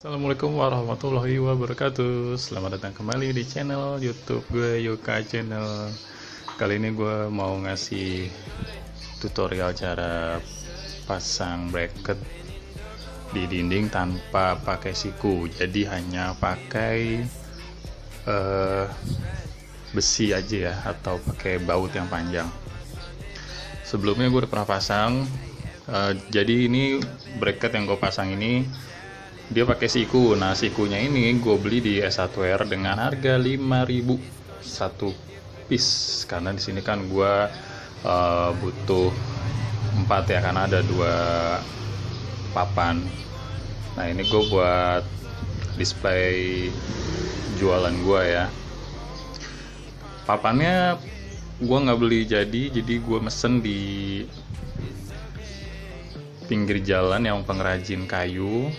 Assalamualaikum warahmatullahi wabarakatuh. Selamat datang kembali di channel youtube gue Yoka Channel. Kali ini gue mau ngasih tutorial cara pasang bracket di dinding tanpa pakai siku. Jadi hanya pakai uh, besi aja ya atau pakai baut yang panjang. Sebelumnya gue udah pernah pasang uh, Jadi ini bracket yang gue pasang ini dia pakai siku. Nah sikunya ini gue beli di S1R dengan harga 5000 satu piece. Karena di sini kan gue uh, butuh empat ya karena ada dua papan. Nah ini gue buat display jualan gue ya. Papannya gue nggak beli jadi jadi gue mesen di pinggir jalan yang pengrajin kayu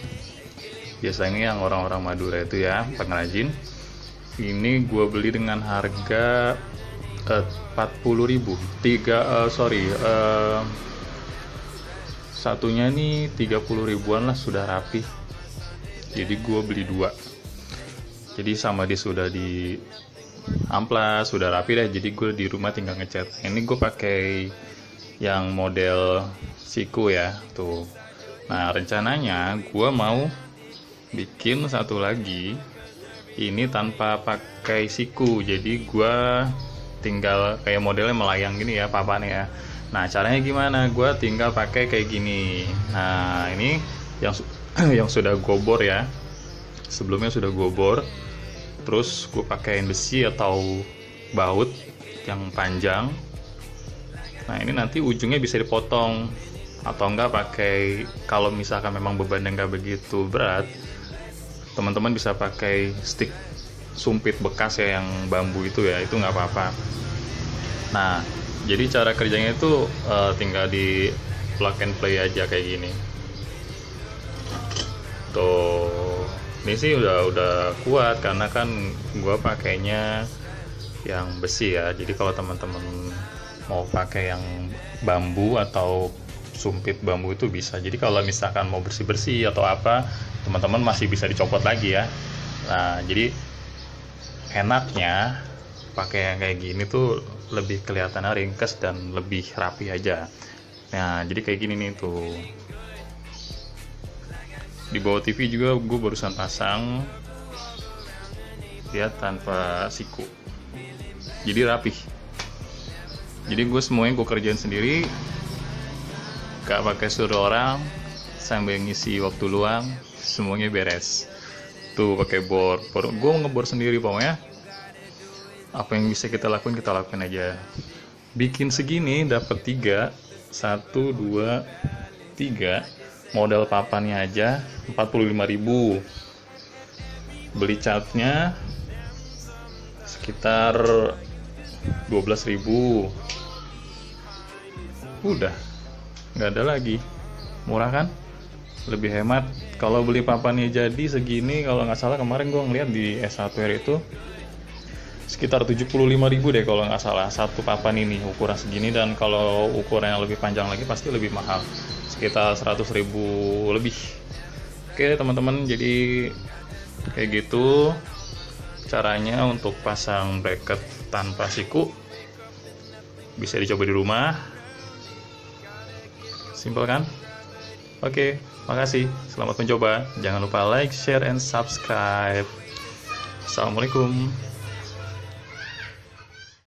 biasanya yang orang-orang Madura itu ya pengrajin. Ini gue beli dengan harga eh, puluh ribu. Tiga uh, sorry uh, satunya ini 30 ribuan lah sudah rapi. Jadi gue beli dua. Jadi sama dia sudah di amplas sudah rapi deh. Jadi gue di rumah tinggal ngecat. Ini gue pakai yang model siku ya tuh. Nah rencananya gue mau bikin satu lagi. Ini tanpa pakai siku. Jadi gua tinggal kayak modelnya melayang gini ya papan ya. Nah caranya gimana? Gua tinggal pakai kayak gini. Nah ini yang yang sudah gobor ya. Sebelumnya sudah gobor. Terus gue pakaiin besi atau baut yang panjang. Nah ini nanti ujungnya bisa dipotong. Atau enggak pakai kalau misalkan memang bebannya enggak begitu berat teman-teman bisa pakai stick sumpit bekas ya yang bambu itu ya itu nggak apa-apa. Nah jadi cara kerjanya itu uh, tinggal di plug and play aja kayak gini. Tuh ini sih udah udah kuat karena kan gua pakainya yang besi ya. Jadi kalau teman-teman mau pakai yang bambu atau sumpit bambu itu bisa. Jadi kalau misalkan mau bersih bersih atau apa teman-teman masih bisa dicopot lagi ya. Nah jadi enaknya pakai yang kayak gini tuh lebih kelihatan ringkes dan lebih rapi aja. Nah jadi kayak gini nih tuh. Di bawah TV juga gue barusan pasang lihat tanpa siku. Jadi rapih. Jadi gue semuanya gue kerjain sendiri gak pakai suruh orang sambil ngisi waktu luang semuanya beres. Tuh pakai bor, bor gue ngebor sendiri pokoknya apa yang bisa kita lakuin kita lakuin aja. Bikin segini dapat tiga. Satu dua tiga. Model papannya aja 45.000 beli catnya sekitar 12.000 udah nggak ada lagi. Murah kan? Lebih hemat. Kalau beli papannya jadi segini kalau nggak salah kemarin gue ngeliat di S1R itu sekitar 75.000 deh kalau nggak salah satu papan ini ukuran segini. Dan kalau ukuran yang lebih panjang lagi pasti lebih mahal. Sekitar 100.000 lebih. Oke teman-teman jadi kayak gitu caranya untuk pasang bracket tanpa siku. Bisa dicoba di rumah Simpel kan? Oke, makasih. Selamat mencoba. Jangan lupa like, share, and subscribe. Assalamualaikum.